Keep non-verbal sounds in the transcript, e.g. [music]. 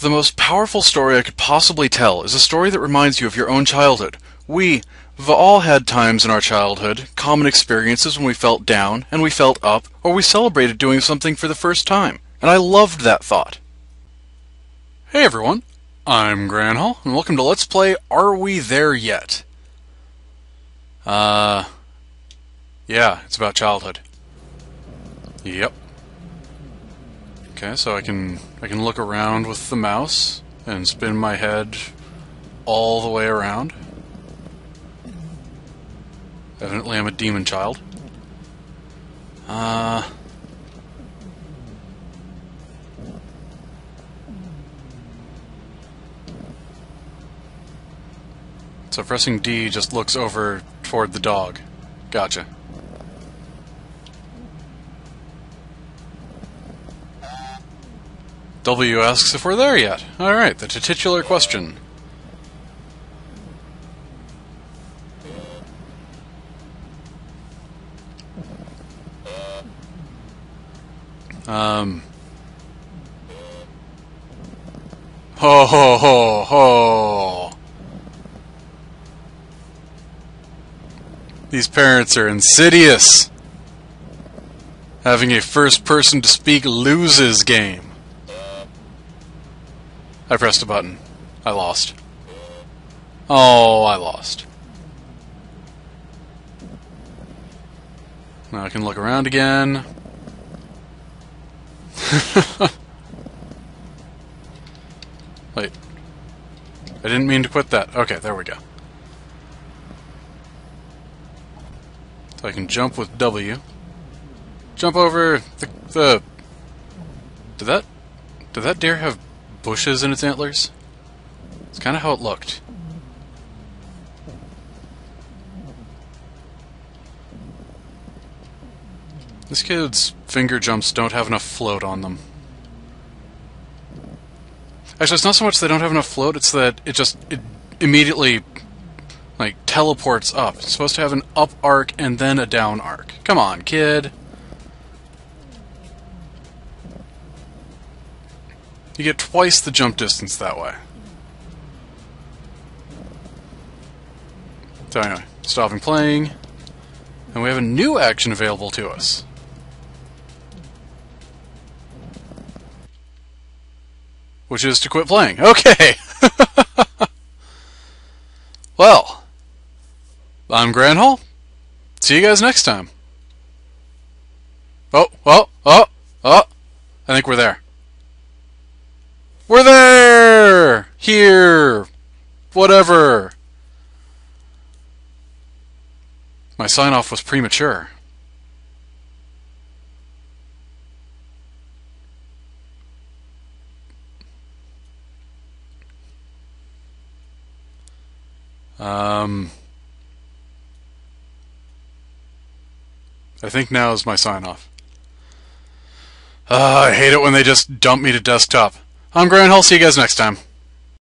The most powerful story I could possibly tell is a story that reminds you of your own childhood. We have all had times in our childhood, common experiences when we felt down and we felt up, or we celebrated doing something for the first time. And I loved that thought. Hey everyone, I'm Greonhal, and welcome to Let's Play Are We There Yet? Uh, yeah, it's about childhood. Yep. Okay, so I can I can look around with the mouse and spin my head all the way around. Evidently, I'm a demon child. Uh. So pressing D just looks over toward the dog. Gotcha. W asks if we're there yet. Alright, the titular question. Um. Ho ho ho ho! These parents are insidious! Having a first person to speak loses game. I pressed a button. I lost. Oh, I lost. Now I can look around again. [laughs] Wait. I didn't mean to quit that. Okay, there we go. So I can jump with W. Jump over the... the did that... Did that deer have bushes in its antlers? It's kind of how it looked. This kid's finger jumps don't have enough float on them. Actually, it's not so much they don't have enough float, it's that it just it immediately like teleports up. It's supposed to have an up arc and then a down arc. Come on, kid. You get twice the jump distance that way. So anyway, stopping playing, and we have a new action available to us. Which is to quit playing. Okay! [laughs] well, I'm Greonhal. See you guys next time. Oh, oh, oh, oh. I think we're there. We're there! Here! Whatever. My sign off was premature. Um, I think now is my sign off. Uh, I hate it when they just dump me to desktop. I'm Greonhal. See you guys next time.